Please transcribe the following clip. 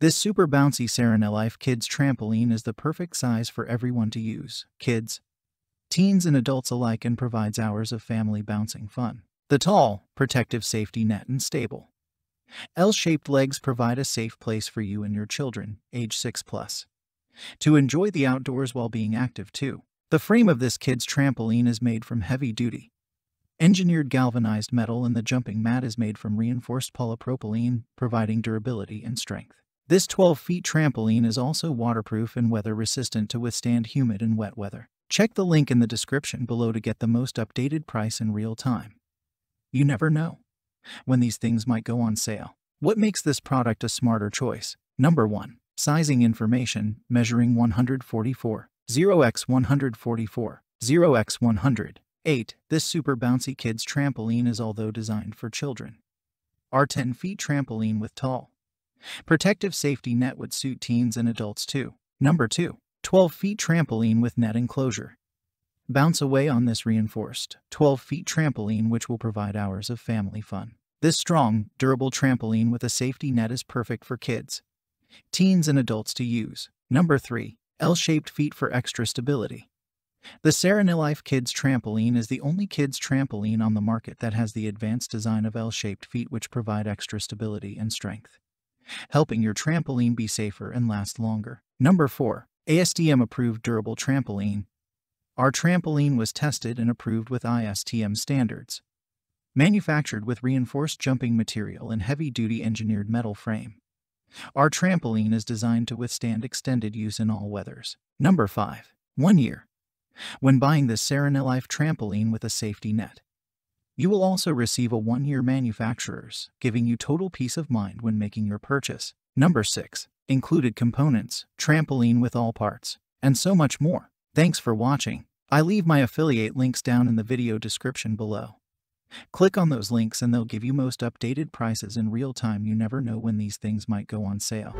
This super bouncy Serenelife Kids trampoline is the perfect size for everyone to use, kids, teens, and adults alike, and provides hours of family bouncing fun. The tall, protective safety net and stable. L-shaped legs provide a safe place for you and your children, age 6 plus, to enjoy the outdoors while being active too. The frame of this kid's trampoline is made from heavy-duty, engineered galvanized metal and the jumping mat is made from reinforced polypropylene, providing durability and strength. This 12 feet trampoline is also waterproof and weather resistant to withstand humid and wet weather. Check the link in the description below to get the most updated price in real time. You never know when these things might go on sale. What makes this product a smarter choice? Number 1. Sizing information, measuring 144, 0x144, 0x100. 8. This super bouncy kids trampoline is although designed for children. Our 10 feet trampoline with tall, Protective safety net would suit teens and adults too. Number 2. 12 feet trampoline with net enclosure. Bounce away on this reinforced 12 feet trampoline which will provide hours of family fun. This strong, durable trampoline with a safety net is perfect for kids, teens, and adults to use. Number 3. L-shaped feet for extra stability. The Serenelife Kids Trampoline is the only kids trampoline on the market that has the advanced design of L-shaped feet which provide extra stability and strength helping your trampoline be safer and last longer. Number 4. ASTM approved durable trampoline. Our trampoline was tested and approved with ASTM standards. Manufactured with reinforced jumping material and heavy-duty engineered metal frame. Our trampoline is designed to withstand extended use in all weathers. Number 5. 1 year. When buying this Serenelife trampoline with a safety net, you will also receive a one-year manufacturer's, giving you total peace of mind when making your purchase. Number 6. Included components, trampoline with all parts, and so much more. Thanks for watching. I leave my affiliate links down in the video description below. Click on those links and they'll give you most updated prices in real time. You never know when these things might go on sale.